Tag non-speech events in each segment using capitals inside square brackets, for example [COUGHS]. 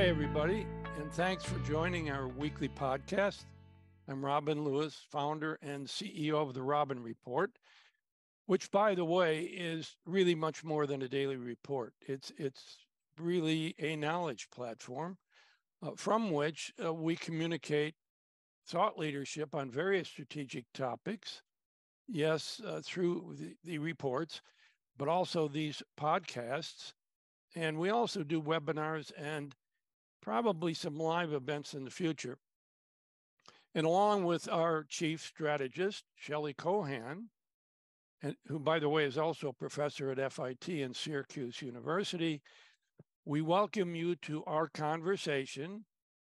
Hi, everybody, and thanks for joining our weekly podcast. I'm Robin Lewis, founder and CEO of the Robin Report, which, by the way, is really much more than a daily report. It's it's really a knowledge platform uh, from which uh, we communicate thought leadership on various strategic topics. Yes, uh, through the, the reports, but also these podcasts. And we also do webinars and probably some live events in the future. And along with our chief strategist, Shelley Kohan, and who, by the way, is also a professor at FIT and Syracuse University, we welcome you to our conversation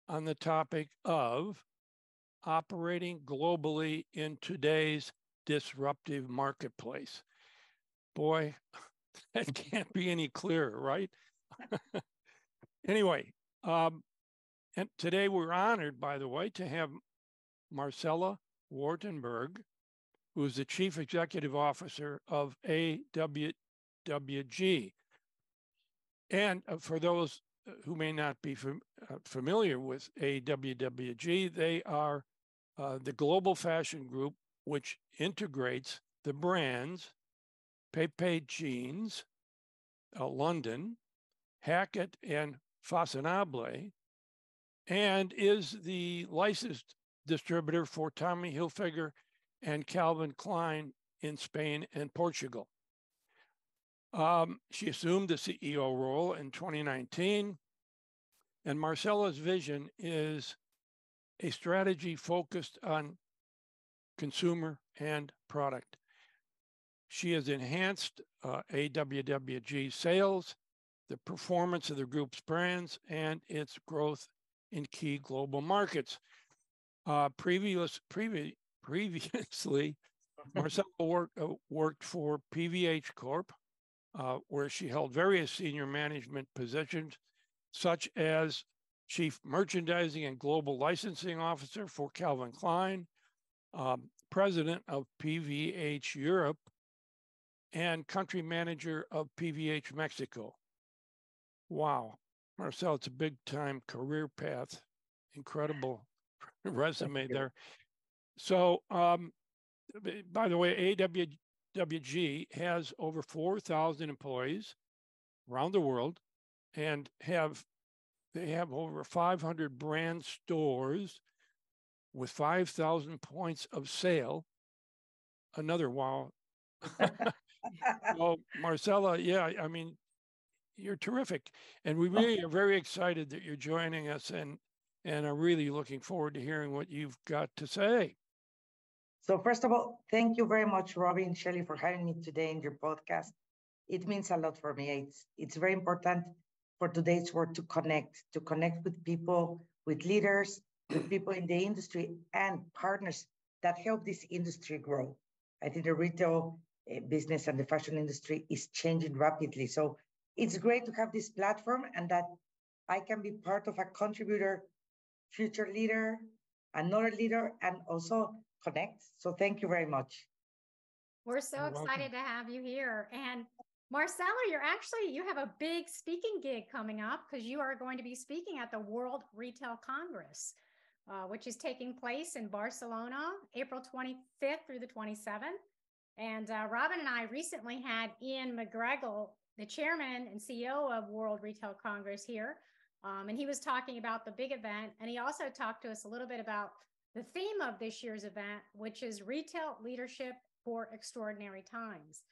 on the topic of operating globally in today's disruptive marketplace. Boy, [LAUGHS] that can't be any clearer, right? [LAUGHS] anyway, um, and today we're honored, by the way, to have Marcella Wartenbergh, who is the Chief Executive Officer of AWWG. And uh, for those uh, who may not be uh, familiar with AWWG, they are uh, the global fashion group which integrates the brands Pepe Jeans, uh, London, Hackett, and Façonnable, and is the licensed distributor for Tommy Hilfiger and Calvin Klein in Spain and Portugal. Um, she assumed the CEO role in 2019, and Marcella's vision is a strategy focused on consumer and product. She has enhanced uh, AWWG sales the performance of the group's brands, and its growth in key global markets. Uh, previous, previ- [LAUGHS] previously, [LAUGHS] Marcella worked, uh, worked for PVH Corp, uh, where she held various senior management positions, such as Chief Merchandising and Global Licensing Officer for Calvin Klein, um, President of PVH Europe, and Country Manager of PVH Mexico. Wow. Marcel, it's a big time career path. Incredible [LAUGHS] resume there. So, um, by the way, AWWG has over 4,000 employees around the world and have they have over 500 brand stores with 5,000 points of sale. Another wow. [LAUGHS] [LAUGHS] well, Marcella, yeah, I mean, you're terrific. And we really are very excited that you're joining us and and are really looking forward to hearing what you've got to say. So first of all, thank you very much, Robin Shelley, for having me today in your podcast. It means a lot for me. It's it's very important for today's work to connect, to connect with people, with leaders, with [CLEARS THROAT] people in the industry and partners that help this industry grow. I think the retail eh, business and the fashion industry is changing rapidly. So it's great to have this platform and that I can be part of a contributor, future leader, another leader, and also connect. So thank you very much. We're so You're excited welcome. to have you here. And Marcella, you're actually you have a big speaking gig coming up because you are going to be speaking at the World Retail Congress, uh, which is taking place in Barcelona, April 25th through the 27th. And uh, Robin and I recently had Ian McGarrigle the chairman and CEO of World Retail Congress here. Um, and he was talking about the big event. And he also talked to us a little bit about the theme of this year's event, which is retail leadership for extraordinary times.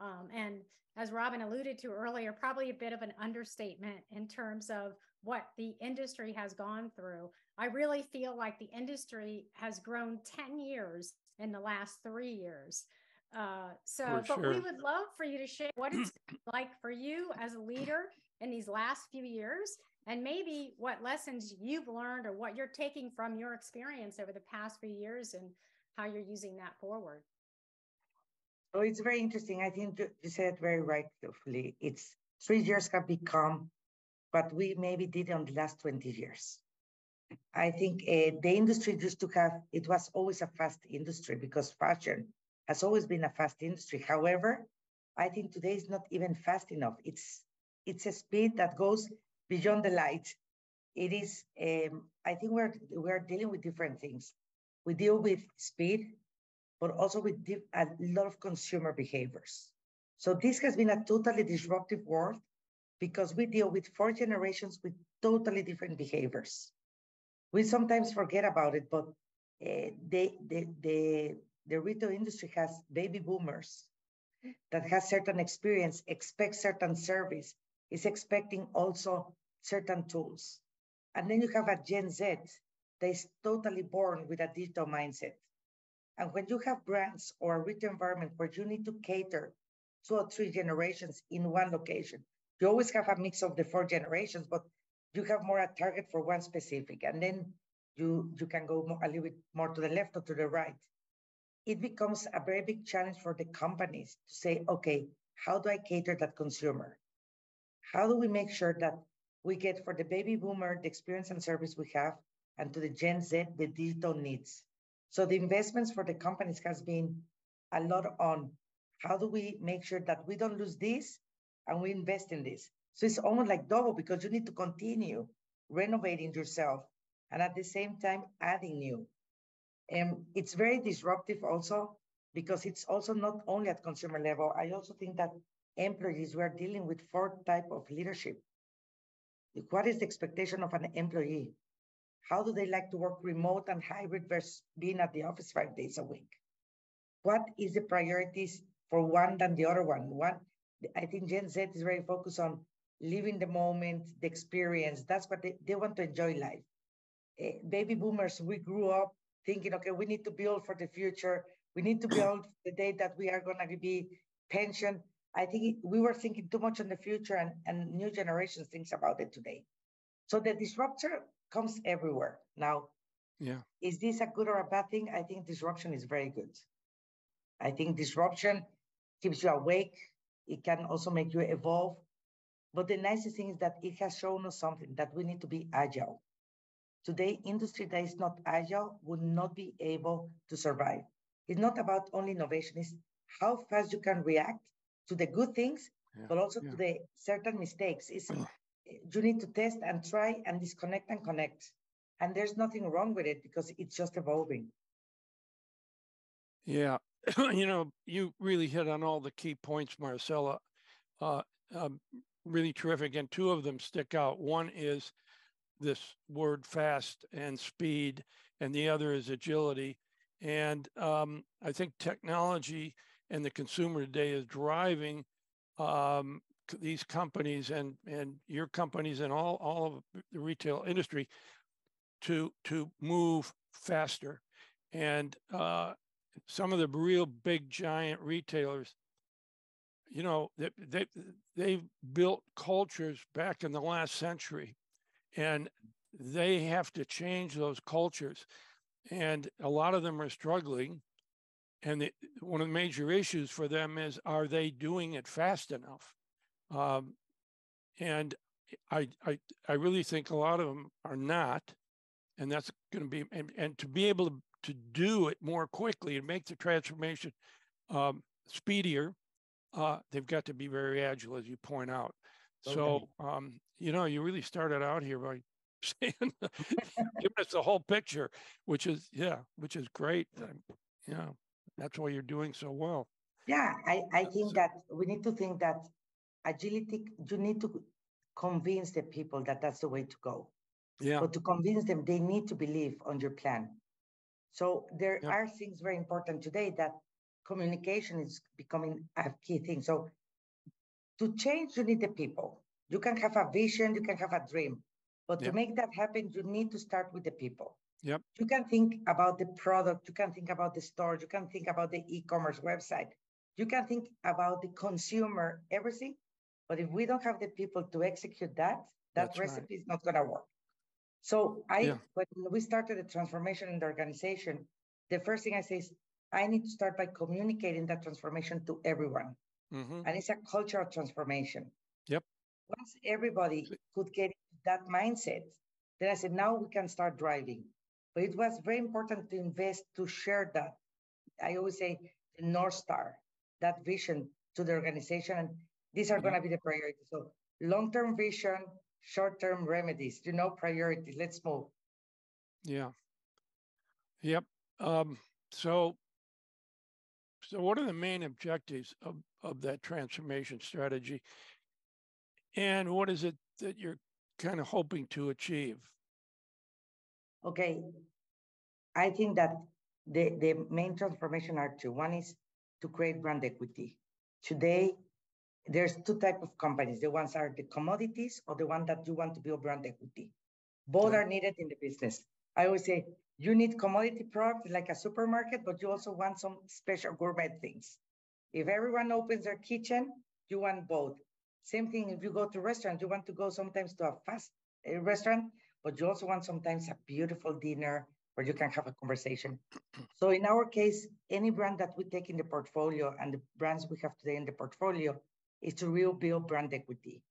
Um, and as Robin alluded to earlier, probably a bit of an understatement in terms of what the industry has gone through. I really feel like the industry has grown 10 years in the last three years. Uh, so, but we would love for you to share what it's [CLEARS THROAT] like for you as a leader in these last few years, and maybe what lessons you've learned or what you're taking from your experience over the past few years and how you're using that forward. Oh, it's very interesting. I think you said it very rightfully. It's three years have become what we maybe did on the last 20 years. I think uh, the industry used to have, it was always a fast industry because fashion has always been a fast industry. However, I think today is not even fast enough. It's it's a speed that goes beyond the light. it is, um, I think we're, we're dealing with different things. We deal with speed, but also with a lot of consumer behaviors. So this has been a totally disruptive world because we deal with four generations with totally different behaviors. We sometimes forget about it, but uh, they, the, the, the retail industry has baby boomers that has certain experience, expect certain service, is expecting also certain tools. And then you have a Gen Z that is totally born with a digital mindset. And when you have brands or a retail environment where you need to cater two or three generations in one location, you always have a mix of the four generations, but you have more a target for one specific. And then you, you can go more, a little bit more to the left or to the right. It becomes a very big challenge for the companies to say, okay, how do I cater that consumer? How do we make sure that we get for the baby boomer the experience and service we have, and to the Gen Z the digital needs? So the investments for the companies has been a lot on how do we make sure that we don't lose this and we invest in this. So it's almost like double because you need to continue renovating yourself and at the same time adding new. And it's very disruptive also because it's also not only at consumer level. I also think that employees, we are dealing with four type of leadership. What is the expectation of an employee? How do they like to work remote and hybrid versus being at the office five days a week? What is the priorities for one than the other one? One, I think Gen Z is very focused on living the moment, the experience. That's what they, they want to enjoy life. Uh, baby boomers, we grew up thinking, okay, we need to build for the future. We need to build the day that we are going to be pension. I think we were thinking too much on the future, and, and new generations thinks about it today. So the disruptor comes everywhere now. Yeah. Is this a good or a bad thing? I think disruption is very good. I think disruption keeps you awake. It can also make you evolve. But the nicest thing is that it has shown us something that we need to be agile. Today, industry that is not agile would not be able to survive. It's not about only innovation, it's how fast you can react to the good things, yeah. but also yeah. to the certain mistakes. It's, you need to test and try and disconnect and connect. And there's nothing wrong with it because it's just evolving. Yeah. [CLEARS THROAT] you know, you really hit on all the key points, Marcella. Uh, um, really terrific. And two of them stick out. One is this word fast and speed, and the other is agility. And um, I think technology and the consumer today is driving um, these companies and and your companies and all all of the retail industry to to move faster and uh, some of the real big giant retailers you know they, they they've built cultures back in the last century and they have to change those cultures. And a lot of them are struggling. And the, one of the major issues for them is are they doing it fast enough? Um, and I, I i really think a lot of them are not. And that's going to be and, and to be able to, to do it more quickly and make the transformation um, speedier uh, they've got to be very agile as you point out. So um, you know you really started out here by [LAUGHS] saying giving us the whole picture which is yeah which is great yeah that's why you're doing so well. Yeah, I, I think that we need to think that agility, you need to convince the people that that's the way to go. Yeah. But to convince them, they need to believe on your plan. So there yeah. are things very important today that communication is becoming a key thing. So to change, you need the people. You can have a vision, you can have a dream, but yeah. to make that happen, you need to start with the people. Yep. You can think about the product, you can think about the store, you can think about the e-commerce website, you can think about the consumer, everything. But if we don't have the people to execute that, that That's recipe right. is not gonna work. So I yeah. when we started the transformation in the organization, the first thing I say is I need to start by communicating that transformation to everyone. Mm-hmm. And it's a cultural transformation. Yep. Once everybody could get that mindset, then I said, now we can start driving. But it was very important to invest to share that. I always say the North Star, that vision to the organization. And these are mm-hmm. going to be the priorities. So long term vision, short-term remedies, you know, priorities. Let's move. Yeah. Yep. Um, so, so what are the main objectives of, of that transformation strategy? And what is it that you're kind of hoping to achieve? Okay. I think that the, the main transformation are two. One is to create brand equity. Today, there's two type of companies. The ones are the commodities or the one that you want to build brand equity. Both are needed in the business. I always say you need commodity products like a supermarket, but you also want some special gourmet things. If everyone opens their kitchen, you want both. Same thing if you go to restaurant, you want to go sometimes to a fast uh, restaurant, but you also want sometimes a beautiful dinner where you can have a conversation. [CLEARS THROAT] so in our case, any brand that we take in the portfolio and the brands we have today in the portfolio is to rebuild brand equity.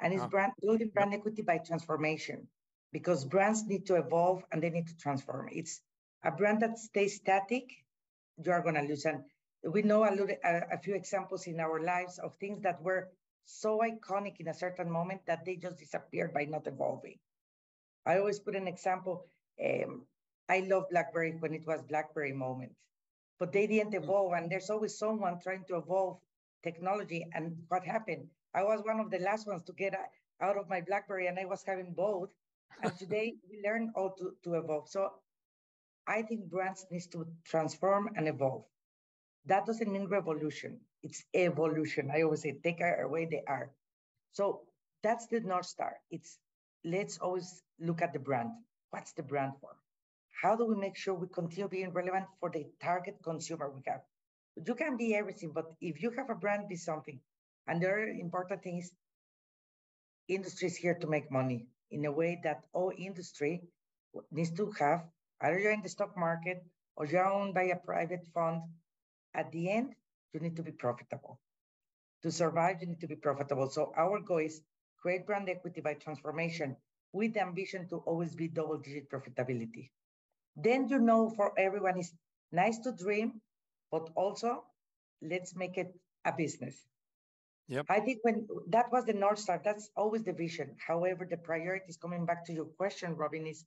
And it's uh, brand building brand equity by transformation because brands need to evolve and they need to transform. It's a brand that stays static, you are going to lose. And we know a, little, a, a few examples in our lives of things that were so iconic in a certain moment that they just disappeared by not evolving. I always put an example. Um, I love BlackBerry when it was BlackBerry moment, but they didn't mm. evolve. And there's always someone trying to evolve technology. And what happened? I was one of the last ones to get out of my BlackBerry, and I was having both. And today we learn all to, to evolve. So I think brands needs to transform and evolve. That doesn't mean revolution. It's evolution. I always say take away the R. So that's the North Star. It's let's always look at the brand. What's the brand for? How do we make sure we continue being relevant for the target consumer we have? You can be everything, but if you have a brand, be something. And the other important thing is industry is here to make money in a way that all industry needs to have, either you're in the stock market or you're owned by a private fund, at the end, you need to be profitable. To survive, you need to be profitable. So our goal is create brand equity by transformation with the ambition to always be double digit profitability. Then you know for everyone is nice to dream, but also let's make it a business. Yep. I think when that was the North Star, that's always the vision. However, the priorities coming back to your question, Robin, is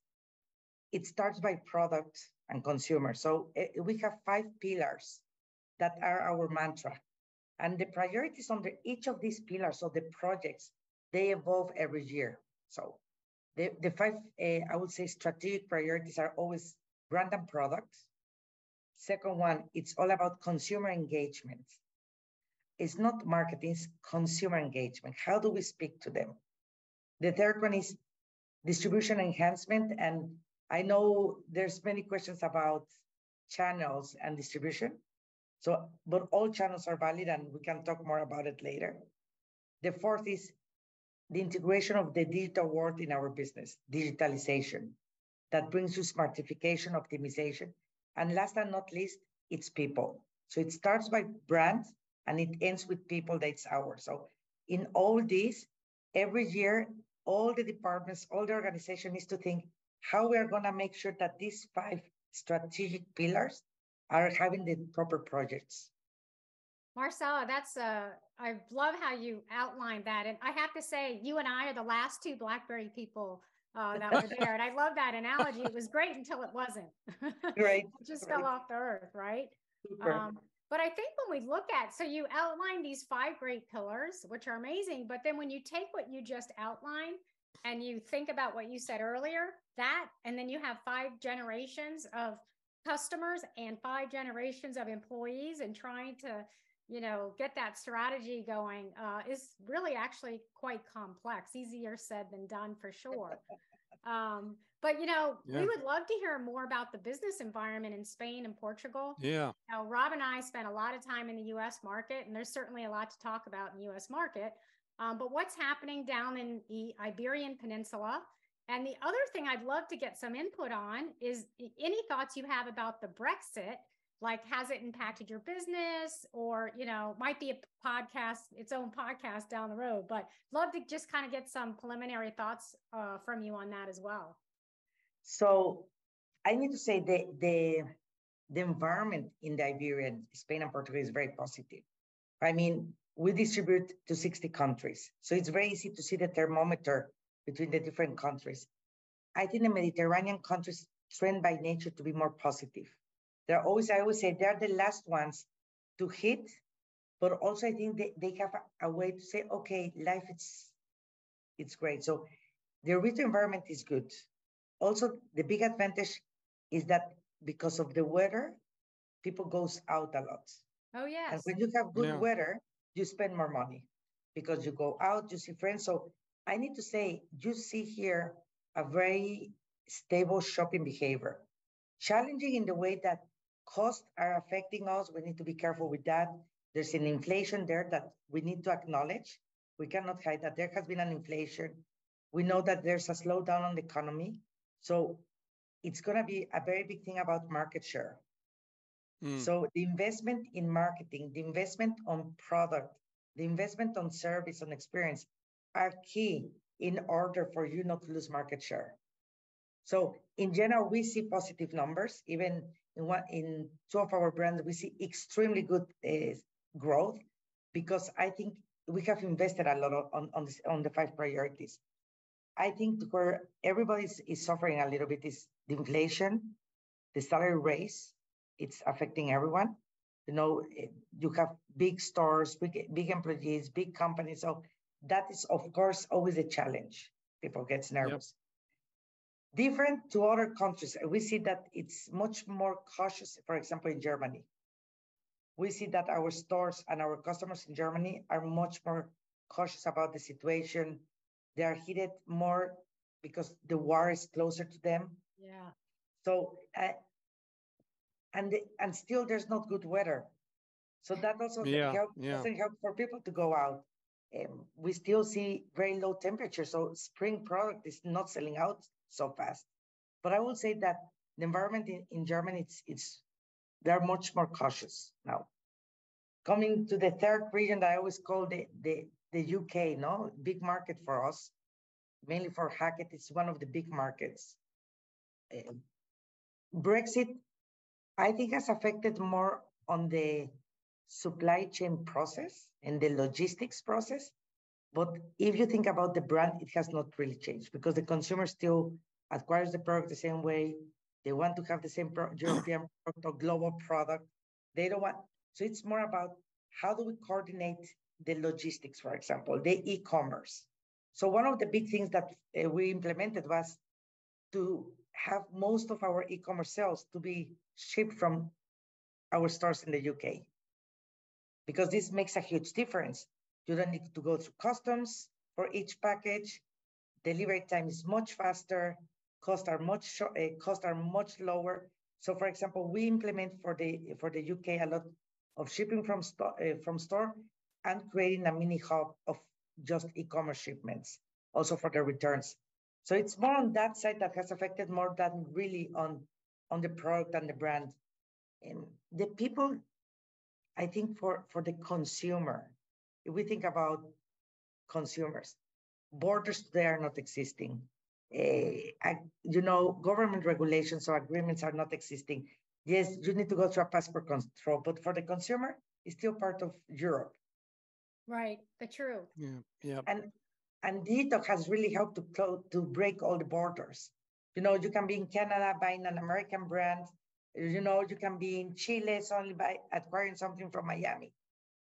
it starts by product and consumer. So uh, we have five pillars that are our mantra. And the priorities under each of these pillars, so the projects, they evolve every year. So the, the five, uh, I would say, strategic priorities are always brand and products. Second one, it's all about consumer engagement. It's not marketing, it's consumer engagement. How do we speak to them? The third one is distribution enhancement. And I know there's many questions about channels and distribution. So, but all channels are valid and we can talk more about it later. The fourth is the integration of the digital world in our business, digitalization that brings you smartification, optimization. And last and not least, it's people. So it starts by brands and it ends with people that's ours. So in all this, every year, all the departments, all the organization needs to think how we are going to make sure that these five strategic pillars are having the proper projects. Marcella, that's uh, I love how you outlined that, and I have to say, you and I are the last two BlackBerry people uh, that were there, and I love that analogy. It was great until it wasn't. Right. [LAUGHS] it just right. fell off the earth, right? Um, but I think when we look at, so you outline these five great pillars, which are amazing. But then when you take what you just outlined and you think about what you said earlier, that, and then you have five generations of customers and five generations of employees and trying to you know get that strategy going uh, is really actually quite complex easier said than done for sure [LAUGHS] um, but you know yeah. we would love to hear more about the business environment in spain and portugal yeah now rob and i spent a lot of time in the us market and there's certainly a lot to talk about in the us market um, but what's happening down in the iberian peninsula and the other thing I'd love to get some input on is any thoughts you have about the Brexit. Like, has it impacted your business or, you know, might be a podcast, its own podcast down the road, but love to just kind of get some preliminary thoughts uh, from you on that as well. So I need to say the, the, the environment in the Iberian, Spain and Portugal is very positive. I mean, we distribute to 60 countries. So it's very easy to see the thermometer between the different countries. I think the Mediterranean countries trend by nature to be more positive. They're always, I always say, they're the last ones to hit, but also I think they, they have a, a way to say, okay, life it's it's great. So the retail environment is good. Also, the big advantage is that because of the weather, people goes out a lot. Oh yes. And when you have good Yeah. weather, you spend more money because you go out, you see friends. So I need to say, you see here a very stable shopping behavior. Challenging in the way that costs are affecting us. We need to be careful with that. There's an inflation there that we need to acknowledge. We cannot hide that there has been an inflation. We know that there's a slowdown on the economy. So it's going to be a very big thing about market share. Mm. So the investment in marketing, the investment on product, the investment on service, on experience are key in order for you not to lose market share. So in general, we see positive numbers. Even in one in two of our brands, we see extremely good uh, growth because I think we have invested a lot on on, this, on the five priorities. I think where everybody is, suffering a little bit is the inflation, the salary raise, it's affecting everyone. You know, you have big stores, big, big employees, big companies. So that is, of course, always a challenge. People get nervous. Different to other countries, we see that it's much more cautious. For example, in Germany, we see that our stores and our customers in Germany are much more cautious about the situation. They are heated more because the war is closer to them. Yeah. So, uh, and the, and still there's not good weather. So that also Yeah, help, yeah. doesn't help for people to go out. Um, we still see very low temperatures, so spring product is not selling out so fast. But I will say that the environment in, in Germany, it's it's they're much more cautious now. Coming to the third region that I always call the the the UK, no big market for us, mainly for Hackett. It's one of the big markets. Um, Brexit, I think, has affected more on the supply chain process and the logistics process. But if you think about the brand, it has not really changed because the consumer still acquires the product the same way. They want to have the same pro- [COUGHS] European product or global product. They don't want, so it's more about how do we coordinate the logistics, for example, the e commerce. So, one of the big things that uh, we implemented was to have most of our e commerce sales to be shipped from our stores in the UK because this makes a huge difference. You don't need to go through customs for each package. Delivery time is much faster. Costs are much uh, costs are much lower. So, for example, we implement for the for the UK a lot of shipping from store uh, from store and creating a mini hub of just e-commerce shipments, also for the returns. So it's more on that side that has affected more than really on on the product and the brand. And the people I think for, for the consumer, if we think about consumers, borders today are not existing. Uh, you know, government regulations or agreements are not existing. Yes, you need to go through a passport control, but for the consumer, it's still part of Europe. Right. The truth. Yeah, yeah. And and digital has really helped to close, to break all the borders. You know, you can be in Canada buying an American brand. You know, you can be in Chile only by acquiring something from Miami.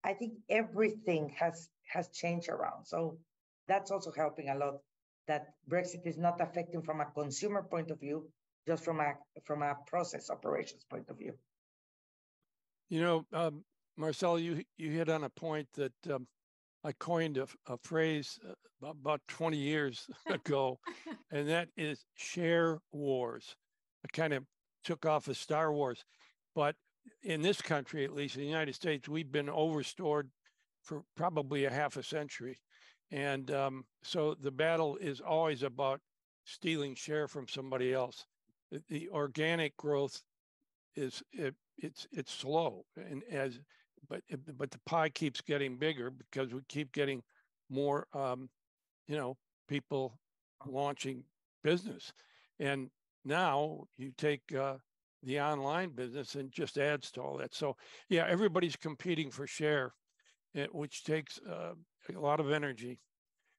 I think everything has has changed around. So that's also helping a lot. That Brexit is not affecting from a consumer point of view, just from a from a process operations point of view. You know, um, Marcelo, you you hit on a point that um, I coined a, a phrase uh, about, about 20 years [LAUGHS] ago, [LAUGHS] and that is share wars. I kind of took off of Star Wars, but in this country, at least in the United States, we've been overstored for probably a half a century. And um, so the battle is always about stealing share from somebody else. The, the organic growth is it, it's it's slow, and as but but the pie keeps getting bigger because we keep getting more, um, you know, people launching business, and now you take uh, the online business and just adds to all that. So yeah, everybody's competing for share, eh, which takes uh, a lot of energy.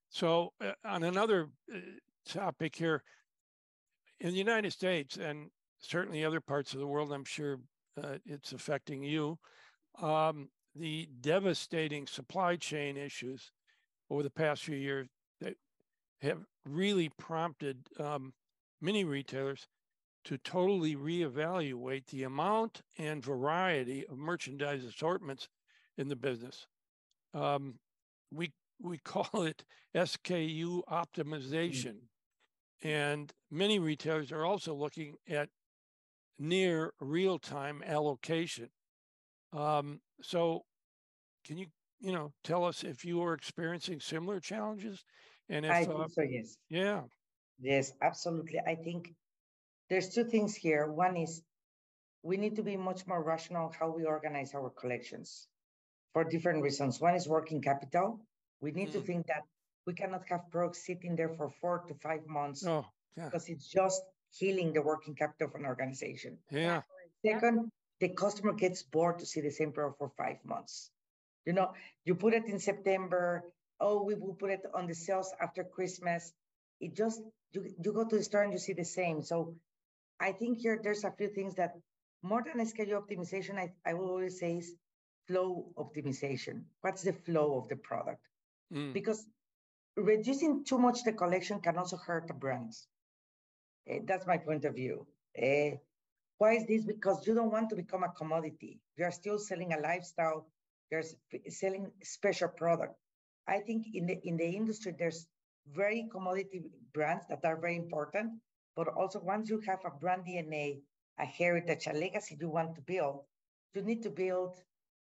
So, uh, on another uh, topic here, in the United States and certainly other parts of the world, I'm sure uh, it's affecting you. Um, the devastating supply chain issues over the past few years that have really prompted um, many retailers to totally reevaluate the amount and variety of merchandise assortments in the business. Um, we we [LAUGHS] call it SKU optimization, mm-hmm. and many retailers are also looking at near real time allocation. Um, so, can you you know tell us if you are experiencing similar challenges? And if I think uh, so, yes. Yeah. Yes, absolutely. I think there's two things here. One is we need to be much more rational how we organize our collections for different reasons. One is working capital. We need mm. to think that we cannot have products sitting there for four to five months oh, yeah. because it's just killing the working capital of an organization. Yeah. Second, the customer gets bored to see the same product for five months. You know, you put it in September. Oh, we will put it on the sales after Christmas. It just you you go to the store and you see the same. So I think here there's a few things that more than SKU optimization, I, I will always say is flow optimization. What's the flow of the product? Mm. Because reducing too much the collection can also hurt the brands. Uh, that's my point of view. Uh, why is this? Because you don't want to become a commodity. You are still selling a lifestyle. You're selling special product. I think in the in the industry there's very commodity brands that are very important, but also once you have a brand DNA, a heritage, a legacy you want to build, you need to build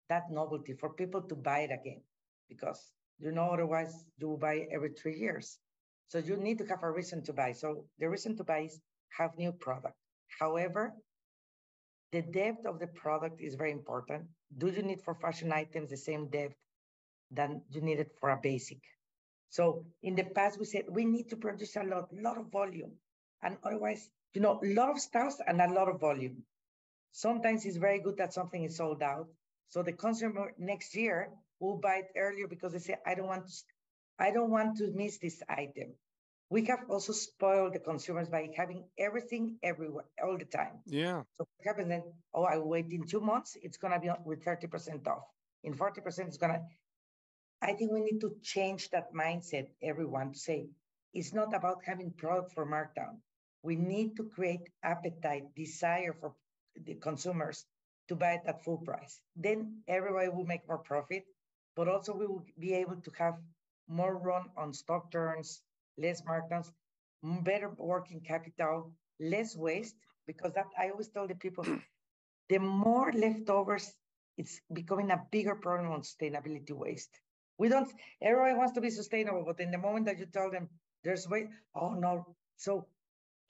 that novelty for people to buy it again, because you know otherwise you buy every three years. So you need to have a reason to buy. So the reason to buy is have new product. However, the depth of the product is very important. Do you need for fashion items the same depth than you need it for a basic? So in the past, we said we need to produce a lot, lot of volume. And otherwise, you know, a lot of styles and a lot of volume. Sometimes it's very good that something is sold out. So the consumer next year will buy it earlier because they say, I don't want to, I don't want to miss this item. We have also spoiled the consumers by having everything everywhere all the time. Yeah. So what happens then? Oh, I wait in two months, it's gonna be with 30% off. In 40%, it's gonna. I think we need to change that mindset, everyone, to say it's not about having product for markdown. We need to create appetite, desire for the consumers to buy it at full price. Then everybody will make more profit, but also we will be able to have more run on stock turns, less markdowns, better working capital, less waste, because that I always tell the people, [CLEARS THROAT] the more leftovers, it's becoming a bigger problem on sustainability waste. We don't, everybody wants to be sustainable, but in the moment that you tell them there's way, oh no. So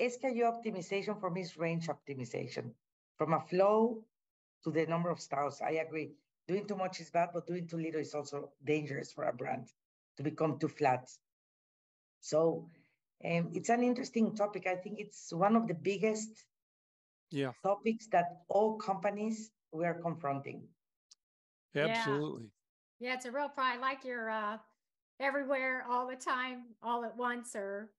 SKU optimization for me is range optimization. From a flow to the number of styles, I agree. Doing too much is bad, but doing too little is also dangerous for a brand to become too flat. So um, it's an interesting topic. I think it's one of the biggest yeah. topics that all companies were confronting. Absolutely. Yeah, yeah it's a real pride. I like your uh, everywhere, all the time, all at once, or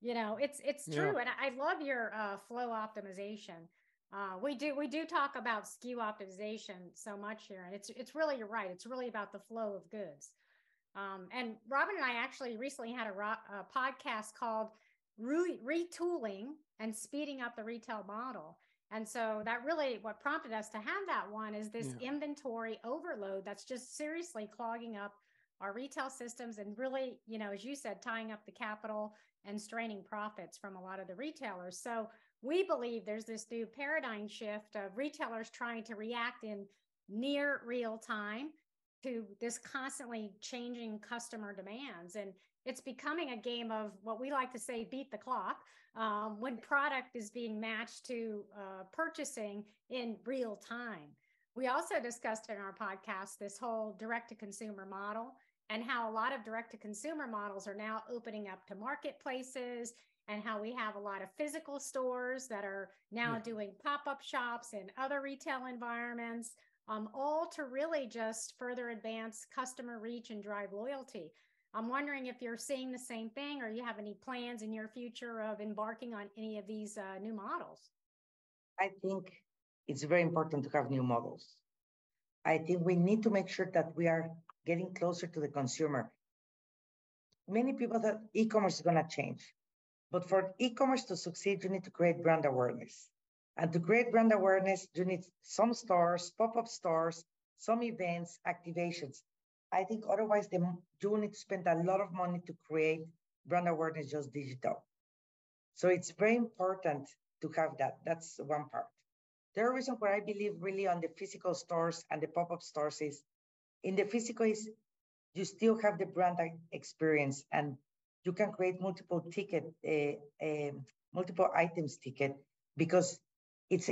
you know, it's it's true. Yeah. And I love your uh, flow optimization. Uh, we do we do talk about SKU optimization so much here, and it's it's really you're right. It's really about the flow of goods. Um, and Robin and I actually recently had a, ro- a podcast called Re- Retooling and Speeding Up the Retail Model. And so that really what prompted us to have that one is this yeah. inventory overload that's just seriously clogging up our retail systems and really, you know, as you said, tying up the capital and straining profits from a lot of the retailers. So we believe there's this new paradigm shift of retailers trying to react in near real time to this constantly changing customer demands. And it's becoming a game of what we like to say beat the clock um, when product is being matched to uh, purchasing in real time. We also discussed in our podcast this whole direct to consumer model and how a lot of direct to consumer models are now opening up to marketplaces and how we have a lot of physical stores that are now yeah. doing pop up shops in other retail environments um, all to really just further advance customer reach and drive loyalty. I'm wondering if you're seeing the same thing or you have any plans in your future of embarking on any of these uh, new models. I think it's very important to have new models. I think we need to make sure that we are getting closer to the consumer. Many people that e-commerce is going to change, but for e-commerce to succeed, you need to create brand awareness. And to create brand awareness, you need some stores, pop-up stores, some events, activations. I think otherwise the, you need to spend a lot of money to create brand awareness just digital. So it's very important to have that. That's one part. The other reason where I believe really on the physical stores and the pop-up stores is in the physical is you still have the brand experience and you can create multiple ticket, uh, uh, multiple items ticket because it's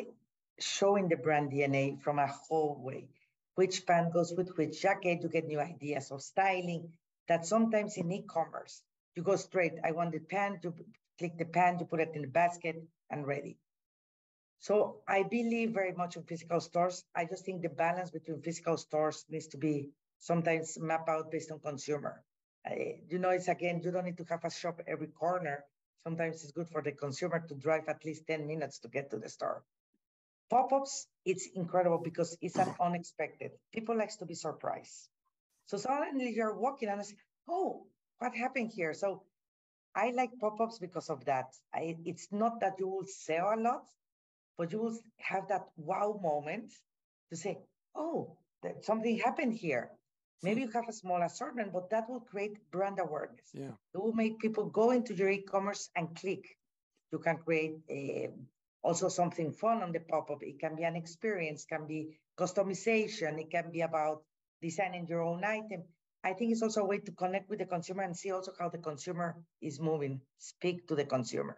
showing the brand DNA from a whole way. Which pant goes with which jacket, you get new ideas of styling that sometimes in e-commerce, you go straight, I want the pant, you click the pant, you put it in the basket and ready. So I believe very much in physical stores. I just think the balance between physical stores needs to be sometimes map out based on consumer. I, you know, it's again, you don't need to have a shop every corner. Sometimes it's good for the consumer to drive at least 10 minutes to get to the store. Pop-ups, it's incredible because it's an unexpected. People likes to be surprised. So suddenly you're walking and I say, oh, what happened here? So I like pop-ups because of that. I, it's not that you will sell a lot, but you will have that wow moment to say, oh, that something happened here. Maybe hmm. you have a small assortment, but that will create brand awareness. Yeah. It will make people go into your e-commerce and click. You can create a, also something fun on the pop-up. It can be an experience, can be customization, it can be about designing your own item. I think it's also a way to connect with the consumer and see also how the consumer is moving, speak to the consumer.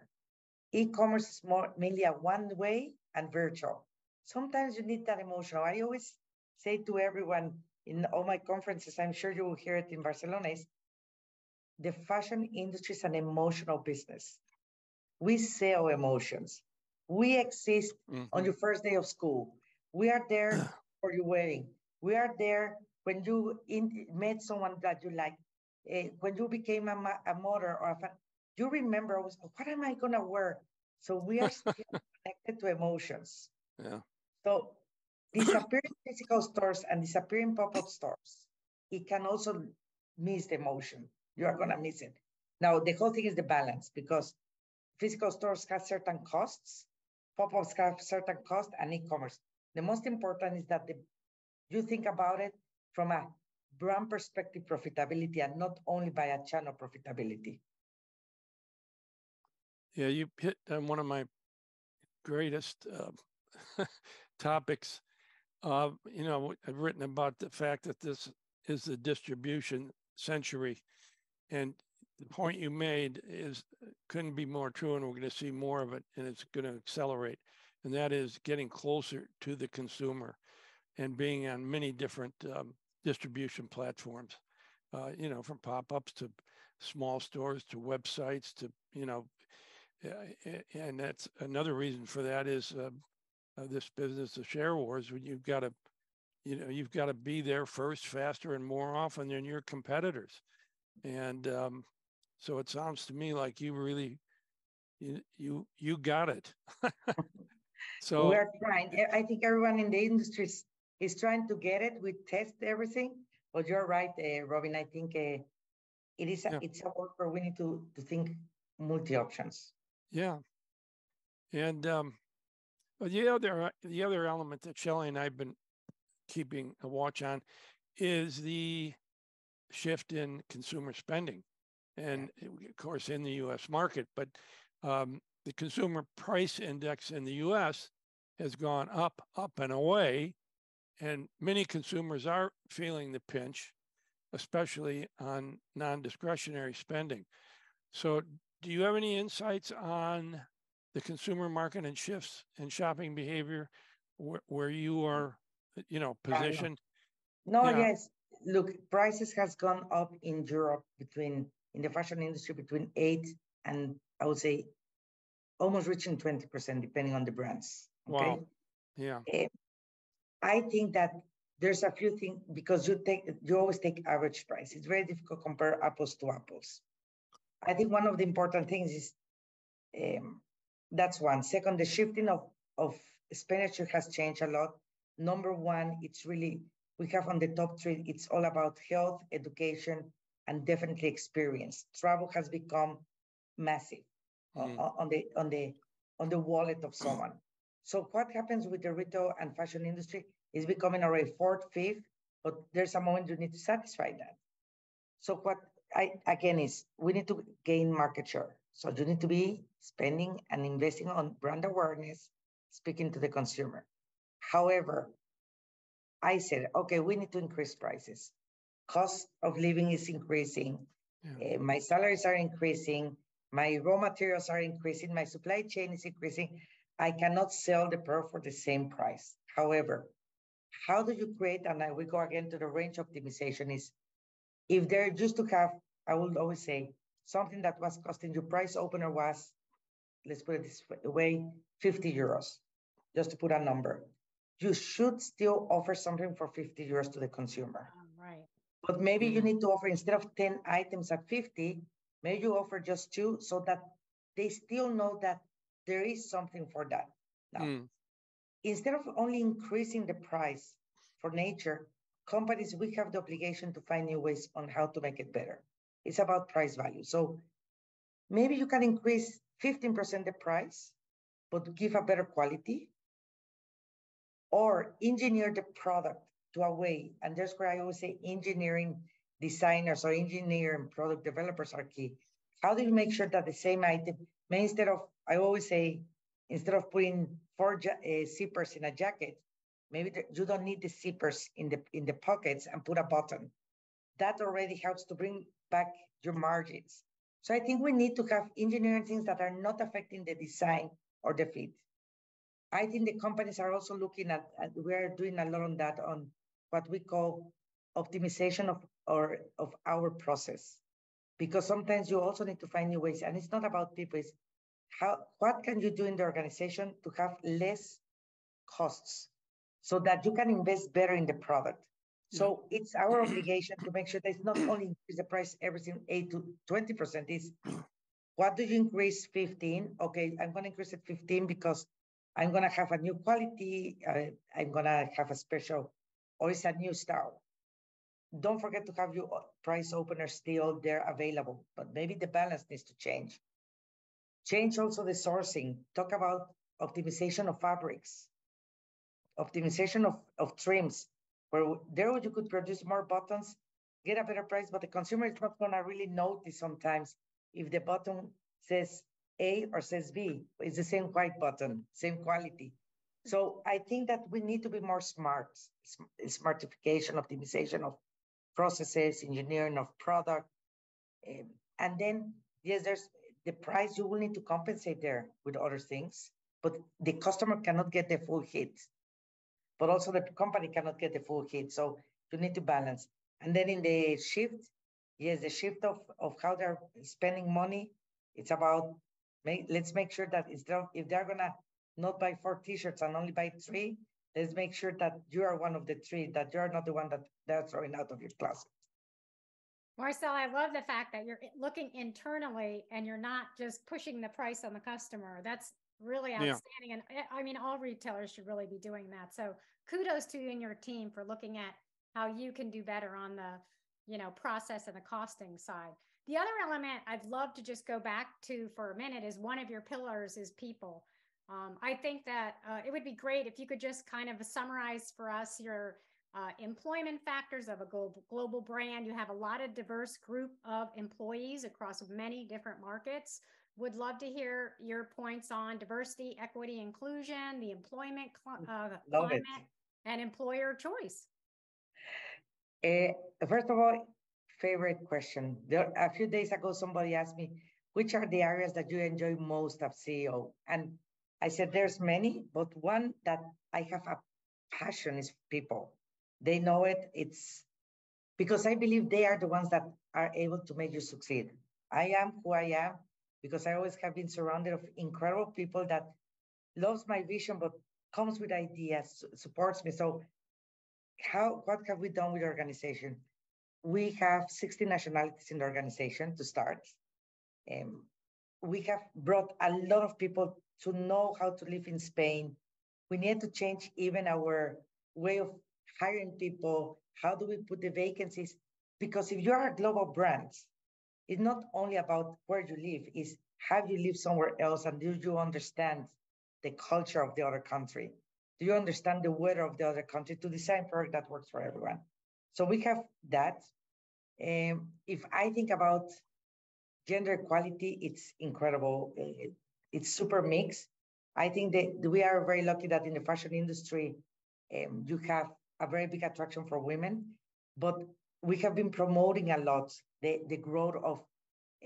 E-commerce is more mainly a one way and virtual. Sometimes you need that emotional. I always say to everyone in all my conferences, I'm sure you will hear it in Barcelona, is the fashion industry is an emotional business. We sell emotions. We exist mm-hmm. on your first day of school. We are there [CLEARS THROAT] for your wedding. We are there when you in, met someone that you like. Uh, when you became a, a mother or a fan, you remember what am I gonna wear? So we are [LAUGHS] still connected to emotions. Yeah. So disappearing physical stores and disappearing pop-up stores, it can also miss the emotion. You are gonna miss it. Now the whole thing is the balance because physical stores have certain costs, pop-ups have certain costs, and e-commerce. The most important is that the, you think about it from a brand perspective profitability and not only by a channel profitability. Yeah, you hit on one of my greatest uh, [LAUGHS] topics. Uh, you know, I've written about the fact that this is the distribution century, and the point you made is couldn't be more true, and we're going to see more of it, and it's going to accelerate. And that is getting closer to the consumer, and being on many different um, distribution platforms. Uh, you know, from pop-ups to small stores to websites to you know and that's another reason for that is uh, uh, this business of share wars when you've got to you know you've got to be there first faster and more often than your competitors and um, so it sounds to me like you really you you, you got it [LAUGHS] so we're trying i think everyone in the industry is, is trying to get it we test everything but you're right uh, robin i think uh, it is a, yeah. it's a work where we need to to think multi options yeah. And um, the other the other element that Shelley and I've been keeping a watch on is the shift in consumer spending, and of course in the U.S. market. But um, the consumer price index in the U.S. has gone up, up and away, and many consumers are feeling the pinch, especially on non-discretionary spending. So, do you have any insights on the consumer market and shifts in shopping behavior where, where you are, you know, positioned? No, yes. Look, prices has gone up in Europe between in the fashion industry between eight and I would say almost reaching 20%, depending on the brands. Okay. Wow. Yeah. Uh, I think that there's a few things because you take you always take average price. It's very difficult to compare apples to apples. I think one of the important things is um, that's one. Second, the shifting of, of expenditure has changed a lot. Number one, it's really we have on the top three, it's all about health, education, and definitely experience. Travel has become massive mm. on the on the on the wallet of someone. So what happens with the retail and fashion industry is becoming already fourth, fifth, but there's a moment you need to satisfy that. So what I again is we need to gain market share. So you need to be spending and investing on brand awareness, speaking to the consumer. However, I said, okay, we need to increase prices. Cost of living is increasing. Yeah. Uh, my salaries are increasing. My raw materials are increasing. My supply chain is increasing. I cannot sell the product for the same price. However, how do you create, and I will go again to the range optimization is, if they're used to have, I will always say, something that was costing you price opener was, let's put it this way, 50 euros, just to put a number. You should still offer something for 50 euros to the consumer. Oh, right. But maybe you need to offer, instead of 10 items at 50, maybe you offer just two so that they still know that there is something for that. Now, mm. instead of only increasing the price for nature, companies, we have the obligation to find new ways on how to make it better. It's about price value. So maybe you can increase 15% the price, but give a better quality, or engineer the product to a way, and that's where I always say engineering designers or engineer and product developers are key. How do you make sure that the same item, instead of, I always say, instead of putting four uh, zippers in a jacket, maybe the, you don't need the zippers in the in the pockets and put a button. That already helps to bring back your margins. So I think we need to have engineering things that are not affecting the design or the fit. I think the companies are also looking at, at we're doing a lot on that on what we call optimization of or of our process. Because sometimes you also need to find new ways. And it's not about people, it's how what can you do in the organization to have less costs so that you can invest better in the product so it's our obligation to make sure that it's not only increase the price everything 8 to 20%. Is what do you increase 15? Okay, I'm going to increase it 15 because I'm going to have a new quality. Uh, I'm going to have a special, or it's a new style. Don't forget to have your price opener still there available, but maybe the balance needs to change. Change also the sourcing. Talk about optimization of fabrics, optimization of, of trims where there you could produce more buttons, get a better price, but the consumer is not going to really notice sometimes if the button says A or says B. It's the same white button, same quality. So I think that we need to be more smart, smartification, optimization of processes, engineering of product. Um, and then, yes, there's the price you will need to compensate there with other things, but the customer cannot get the full hit but also the company cannot get the full hit. So you need to balance. And then in the shift, yes, the shift of, of how they're spending money, it's about make, let's make sure that if they're gonna not buy four t-shirts and only buy three, let's make sure that you are one of the three, that you're not the one that they're throwing out of your closet. Marcel, I love the fact that you're looking internally and you're not just pushing the price on the customer. That's really outstanding. Yeah. And eh, I mean, all retailers should really be doing that. So kudos to you and your team for looking at how you can do better on the, you know, process and the costing side. The other element I'd love to just go back to for a minute is one of your pillars is people. Um, I think that uh, it would be great if you could just kind of summarize for us your uh, employment factors of a global, global brand. You have a lot of diverse group of employees across many different markets would love to hear your points on diversity, equity, inclusion, the employment cl- uh, climate, it. and employer choice. Uh, first of all, favorite question. There, a few days ago, somebody asked me, which are the areas that you enjoy most of CEO? And I said, there's many, but one that I have a passion is people. They know it. It's because I believe they are the ones that are able to make you succeed. I am who I am because I always have been surrounded of incredible people that loves my vision, but comes with ideas, supports me. So how what have we done with the organization? We have 60 nationalities in the organization to start. Um, we have brought a lot of people to know how to live in Spain. We need to change even our way of hiring people. How do we put the vacancies? Because if you are a global brand, it's not only about where you live, it's have you live somewhere else and do you understand the culture of the other country? Do you understand the weather of the other country to design product that works for everyone? So we have that. Um, if I think about gender equality, it's incredible. It's super mixed. I think that we are very lucky that in the fashion industry, um, you have a very big attraction for women, but we have been promoting a lot the, the growth of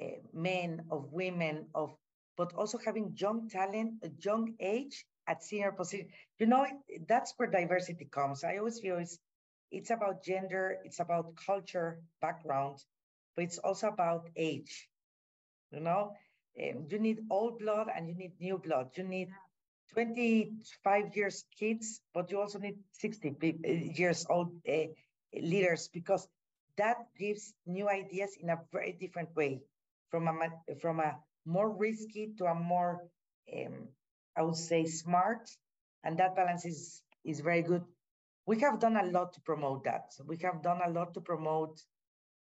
uh, men, of women, of but also having young talent, a young age at senior position. You know, that's where diversity comes. I always feel it's it's about gender, it's about culture, background, but it's also about age. You know, um, you need old blood and you need new blood. You need 25 years kids, but you also need 60 uh, years old uh, leaders because that gives new ideas in a very different way from a from a more risky to a more um, I would say smart, and that balance is is very good. We have done a lot to promote that. We have done a lot to promote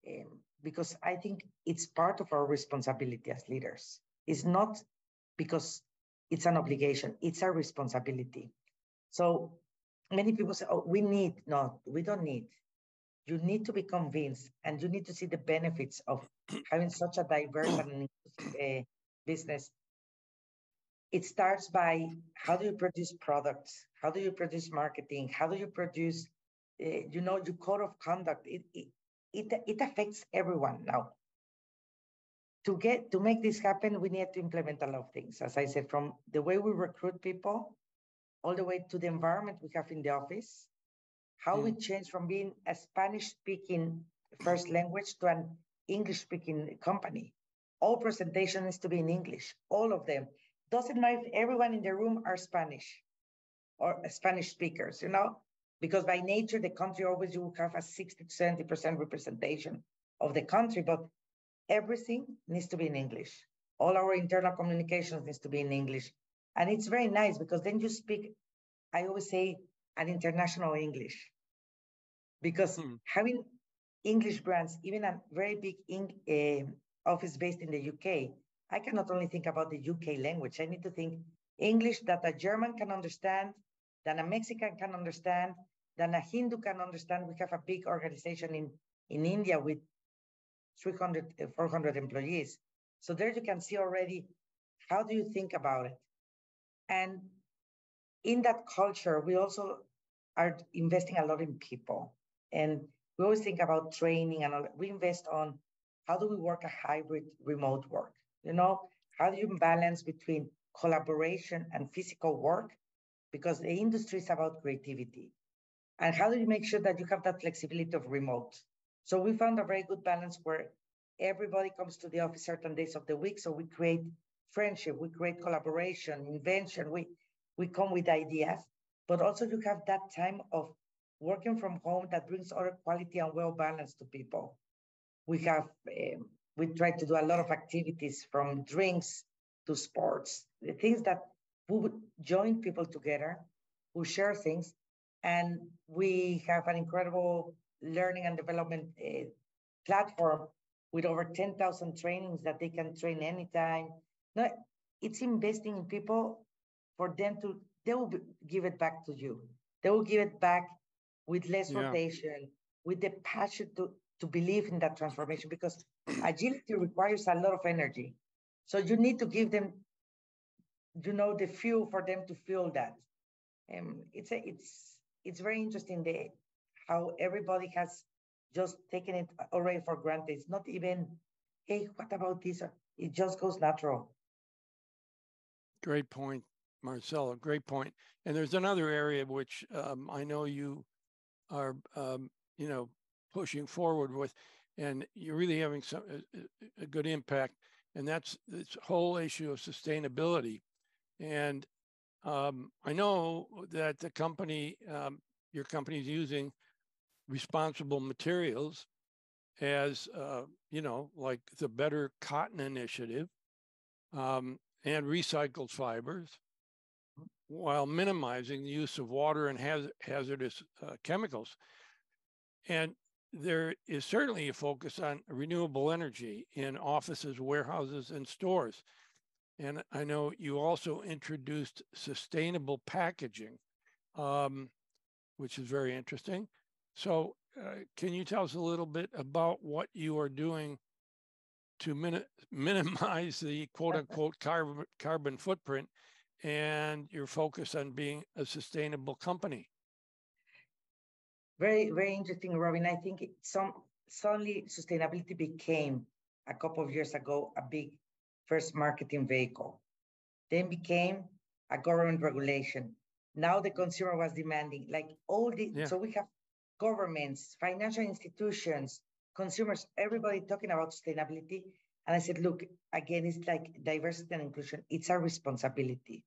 um, because I think it's part of our responsibility as leaders. It's not because it's an obligation; it's a responsibility. So many people say, "Oh, we need." No, we don't need you need to be convinced and you need to see the benefits of [CLEARS THROAT] having such a diverse and uh, business. It starts by how do you produce products? How do you produce marketing? How do you produce uh, you know your code of conduct? It, it it it affects everyone. Now to get to make this happen we need to implement a lot of things. As i said from the way we recruit people all the way to the environment we have in the office how mm. we change from being a Spanish speaking first language to an English speaking company. All presentation needs to be in English, all of them. Doesn't matter if everyone in the room are Spanish or Spanish speakers, you know, because by nature, the country always will have a 60 to 70% representation of the country, but everything needs to be in English. All our internal communications needs to be in English. And it's very nice because then you speak, I always say, an international English because hmm. having English brands, even a very big in, uh, office based in the UK, I cannot only think about the UK language. I need to think English that a German can understand, that a Mexican can understand, that a Hindu can understand. We have a big organization in, in India with 300, uh, 400 employees. So there you can see already how do you think about it? And in that culture, we also are investing a lot in people. And we always think about training and we invest on how do we work a hybrid remote work? You know, how do you balance between collaboration and physical work? Because the industry is about creativity. And how do you make sure that you have that flexibility of remote? So we found a very good balance where everybody comes to the office certain days of the week. So we create friendship, we create collaboration, invention, we we come with ideas, but also you have that time of working from home that brings other quality and well balance to people. We have um, we try to do a lot of activities from drinks to sports, the things that we would join people together, who share things, and we have an incredible learning and development uh, platform with over 10,000 trainings that they can train anytime. No, it's investing in people for them to, they will give it back to you. They will give it back with less yeah. rotation, with the passion to, to believe in that transformation because agility requires a lot of energy. So you need to give them, you know, the fuel for them to feel that. Um, it's a, it's it's very interesting the how everybody has just taken it already for granted. It's not even, hey, what about this? It just goes natural. Great point, Marcelo. Great point. And there's another area which um, I know you are um, you know pushing forward with, and you're really having some a, a good impact. And that's this whole issue of sustainability. And um, I know that the company, um, your company is using responsible materials as, uh, you know, like the Better Cotton Initiative um, and recycled fibers while minimizing the use of water and haz- hazardous uh, chemicals. And there is certainly a focus on renewable energy in offices, warehouses, and stores. And I know you also introduced sustainable packaging, um, which is very interesting. So, uh, can you tell us a little bit about what you are doing to min- [LAUGHS] minimize the quote unquote carbon, carbon footprint and your focus on being a sustainable company? Very, very interesting, Robin. I think some suddenly sustainability became a couple of years ago a big first marketing vehicle, then became a government regulation. Now the consumer was demanding, like all the yeah. so we have governments, financial institutions, consumers, everybody talking about sustainability. And I said, look, again, it's like diversity and inclusion. It's our responsibility.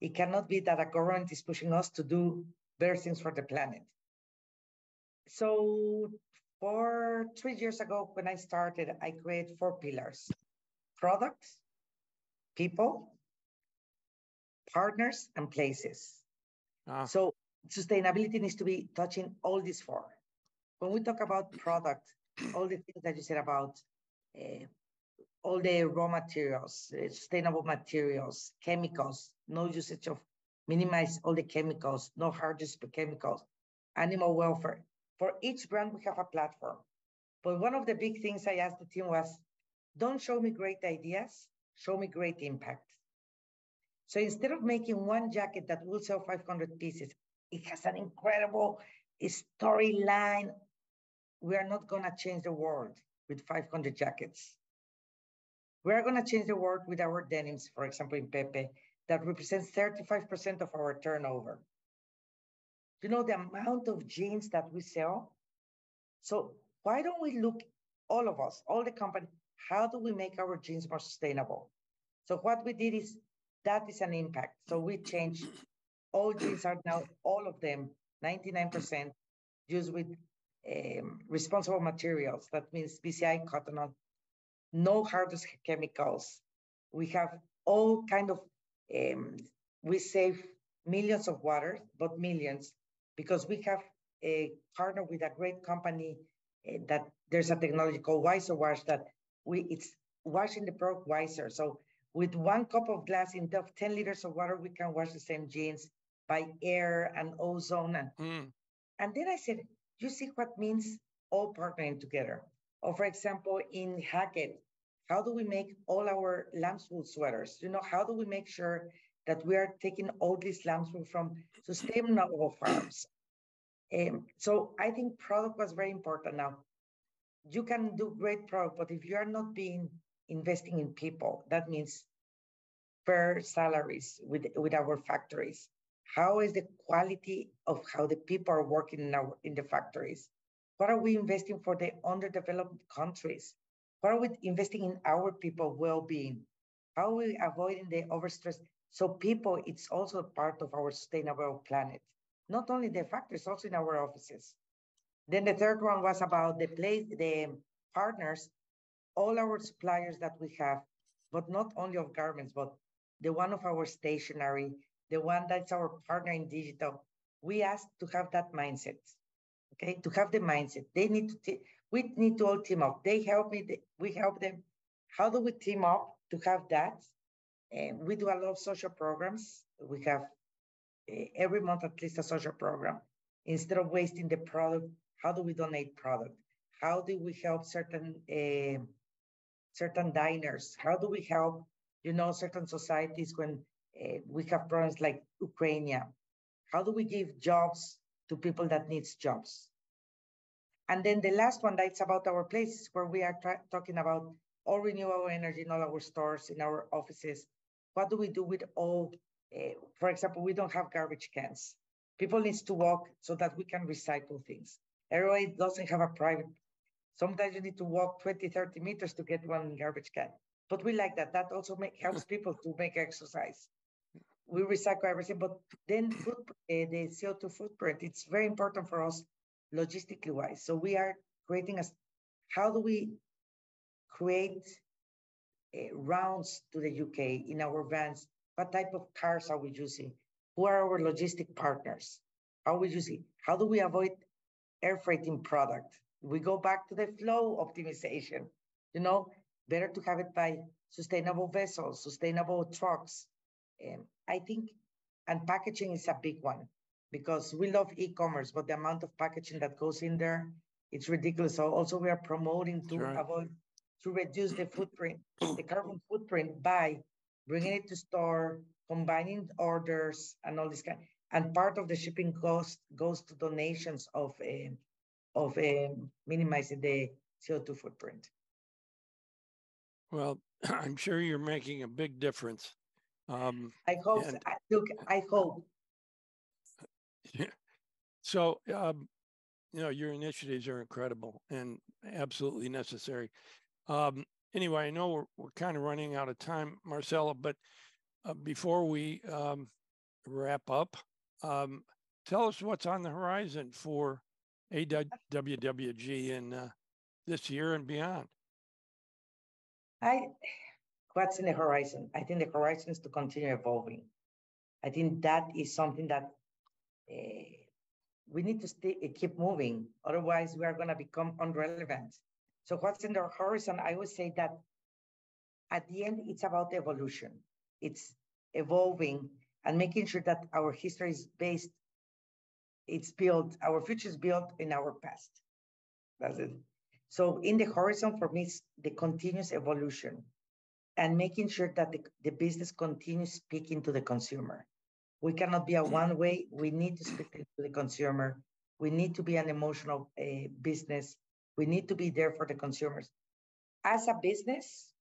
It cannot be that a government is pushing us to do better things for the planet. So for three years ago, when I started, I created four pillars, products, people, partners, and places. Ah. So sustainability needs to be touching all these four. When we talk about product, all the things that you said about uh, all the raw materials, sustainable materials, chemicals, no usage of minimize all the chemicals, no hazardous chemicals, animal welfare. For each brand, we have a platform. But one of the big things I asked the team was, don't show me great ideas, show me great impact. So instead of making one jacket that will sell 500 pieces, it has an incredible storyline. We are not going to change the world with 500 jackets. We are going to change the world with our denims, for example, in Pepe, that represents 35% of our turnover. You know the amount of jeans that we sell? So why don't we look, all of us, all the company, how do we make our jeans more sustainable? So what we did is that is an impact. So we changed all jeans are now, all of them, 99% used with um, responsible materials. That means BCI cotton on, no hazardous chemicals. We have all kind of, um, we save millions of water, but millions, because we have a partner with a great company uh, that there's a technology called Wiser Wash that we it's washing the product wiser. So with one cup of glass in 10 liters of water, we can wash the same jeans by air and ozone. And, mm. and then I said, you see what means all partnering together. Or for example, in Hackett, how do we make all our lambswool sweaters? You know, how do we make sure that we are taking all these lambswool from sustainable farms? Um, so I think product was very important. Now, you can do great product, but if you are not being investing in people, that means fair salaries with, with our factories. How is the quality of how the people are working in our in the factories? What are we investing for the underdeveloped countries? What are we investing in our people well-being? How are we avoiding the overstress? So people, it's also part of our sustainable planet. Not only the factories, also in our offices. Then the third one was about the place, the partners, all our suppliers that we have, but not only of garments, but the one of our stationery, the one that's our partner in digital, we ask to have that mindset. Okay, to have the mindset. They need to, we need to all team up. They help me, we help them. How do we team up to have that? And we do a lot of social programs. We have uh, every month at least a social program. Instead of wasting the product, how do we donate product? How do we help certain uh, certain diners? How do we help, you know, certain societies when uh, we have problems like Ukraine. How do we give jobs to people that needs jobs? And then the last one that's about our places where we are talking about all renewable energy in all our stores, in our offices. What do we do with all, uh, for example, we don't have garbage cans. People needs to walk so that we can recycle things. Everybody doesn't have a private. Sometimes you need to walk 20, 30 meters to get one garbage can. But we like that. That also make, helps [LAUGHS] people to make exercise we recycle everything, but then food, uh, the CO2 footprint, it's very important for us logistically wise. So we are creating a, how do we create uh, rounds to the UK in our vans? What type of cars are we using? Who are our logistic partners? How are we using? How do we avoid air freighting product? We go back to the flow optimization. You know, better to have it by sustainable vessels, sustainable trucks. I think, and packaging is a big one because we love e-commerce, but the amount of packaging that goes in there, it's ridiculous. So also we are promoting to right. avoid, to reduce the footprint, the carbon footprint by bringing it to store, combining orders and all this kind. And part of the shipping cost goes to donations of uh, of uh, minimizing the CO2 footprint. Well, [CLEARS THROAT] I'm sure you're making a big difference. Um, I hope. And, I, look, I hope. Yeah. So, um, you know, your initiatives are incredible and absolutely necessary. Um, anyway, I know we're, we're kind of running out of time, Marcella, but uh, before we um, wrap up, um, tell us what's on the horizon for AWWG in uh, this year and beyond. I, what's in the horizon? I think the horizon is to continue evolving. I think that is something that uh, we need to stay, uh, keep moving. Otherwise, we are going to become irrelevant. So what's in the horizon? I would say that at the end, it's about evolution. It's evolving and making sure that our history is based, it's built, our future is built in our past. That's it. So in the horizon for me, it's the continuous evolution and making sure that the, the business continues speaking to the consumer. We cannot be a mm. one way. We need to speak to the consumer. We need to be an emotional uh, business. We need to be there for the consumers. As a business,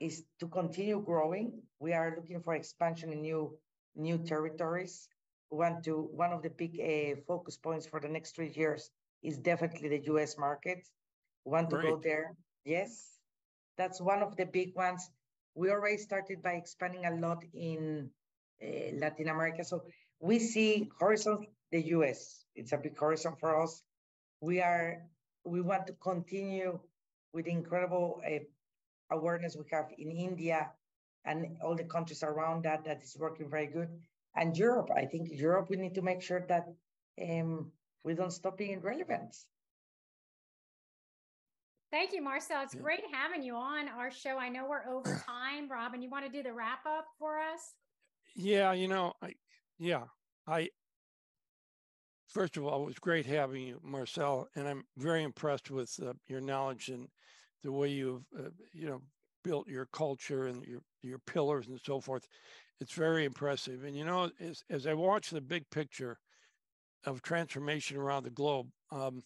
is to continue growing. We are looking for expansion in new new territories. We want to one of the big uh, focus points for the next three years is definitely the U.S. market want to Great. go there. Yes, that's one of the big ones. We already started by expanding a lot in uh, Latin America. So we see horizon the US. It's a big horizon for us. We are we want to continue with the incredible uh, awareness we have in India and all the countries around that that is working very good. And Europe, I think Europe, we need to make sure that um, we don't stop being relevant. Thank you, Marcel. It's yeah. great having you on our show. I know we're over [CLEARS THROAT] time. Robin, you want to do the wrap up for us? Yeah, you know, I yeah, I first of all, it was great having you, Marcel, and I'm very impressed with uh, your knowledge and the way you've uh, you know built your culture and your your pillars and so forth. It's very impressive. And you know, as as I watch the big picture of transformation around the globe, um,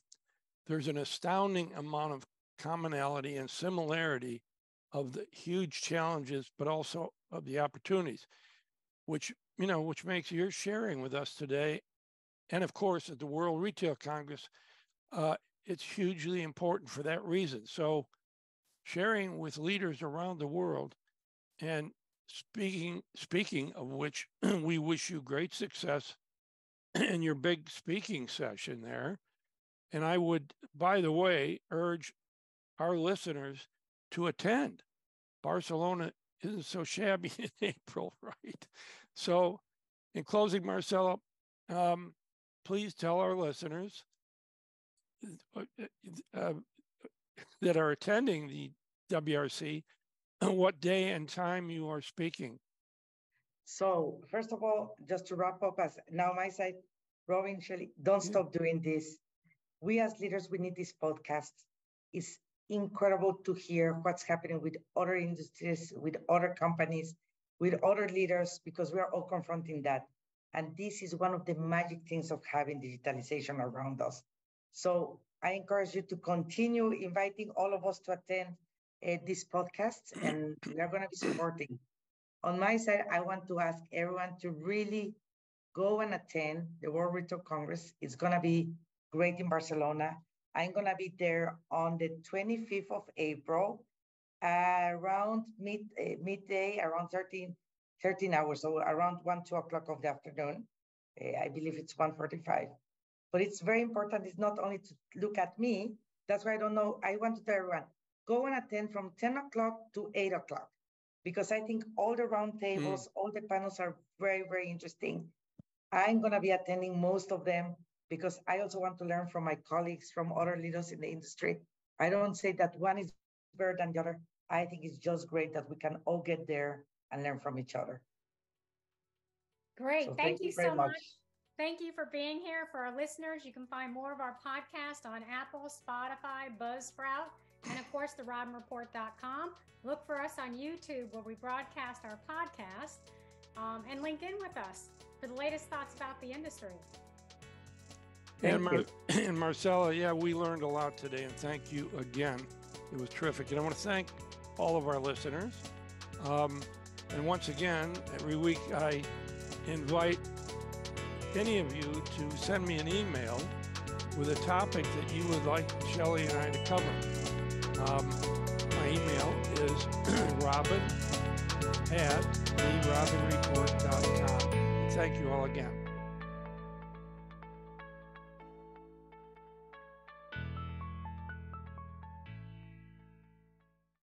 there's an astounding amount of commonality and similarity of the huge challenges, but also of the opportunities, which, you know, which makes your sharing with us today. And of course, at the World Retail Congress, uh, it's hugely important for that reason. So, sharing with leaders around the world and speaking speaking of which [CLEARS THROAT] we wish you great success [CLEARS THROAT] in your big speaking session there and i would by the way urge our listeners to attend. Barcelona isn't so shabby [LAUGHS] in April, right? So, in closing, Marcelo, um, please tell our listeners uh, uh, that are attending the WRC [CLEARS THROAT] what day and time you are speaking. So, first of all, just to wrap up, as now my side, Robin, Shelley, don't yeah. stop doing this. We as leaders, we need this podcast. It's incredible to hear what's happening with other industries, with other companies, with other leaders, because we are all confronting that. And this is one of the magic things of having digitalization around us. So I encourage you to continue inviting all of us to attend uh, this podcast, and we are going to be supporting. On my side, I want to ask everyone to really go and attend the World Retail Congress. It's going to be great in Barcelona. I'm going to be there on the 25th of April around mid, uh, midday, around 13, 13 hours, so around 1, 2 o'clock of the afternoon. Uh, I believe it's 1.45. But it's very important. It's not only to look at me. That's why I don't know. I want to tell everyone go and attend from 10 o'clock to 8 o'clock because I think all the roundtables, mm. all the panels are very, very interesting. I'm going to be attending most of them because I also want to learn from my colleagues, from other leaders in the industry. I don't say that one is better than the other. I think it's just great that we can all get there and learn from each other. Great. So thank, thank, you, so much. much. Thank you for being here. For our listeners, you can find more of our podcast on Apple, Spotify, Buzzsprout, and of course, therobinreport.com. Look for us on YouTube where we broadcast our podcast um, and link in with us for the latest thoughts about the industry. And, Mar- [CLEARS THROAT] and Marcella, yeah, we learned a lot today, and thank you again. It was terrific. And I want to thank all of our listeners. Um, and once again, every week I invite any of you to send me an email with a topic that you would like Shelley and I to cover. Um, my email is [CLEARS THROAT] robin at therobinreport.com. Thank you all again.